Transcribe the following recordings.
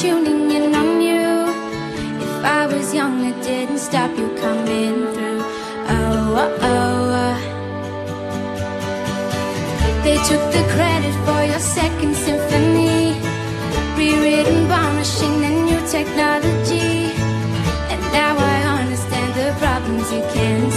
tuning in on you. If I was young, it didn't stop you coming through. Oh, uh, oh, oh They took the credit for your second symphony. Rewritten, varnishing the new technology. And now I understand the problems you can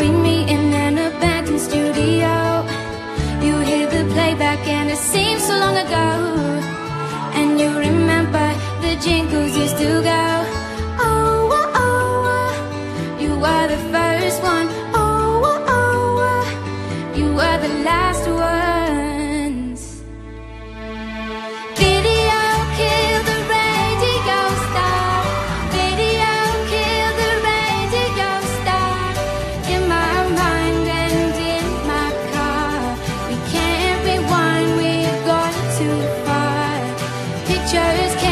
with me in an abandoned studio. You hear the playback and it seems so long ago. And you remember the jingles used to go. Oh, oh, oh, you were the first one. Oh, oh, oh, you were the last. pictures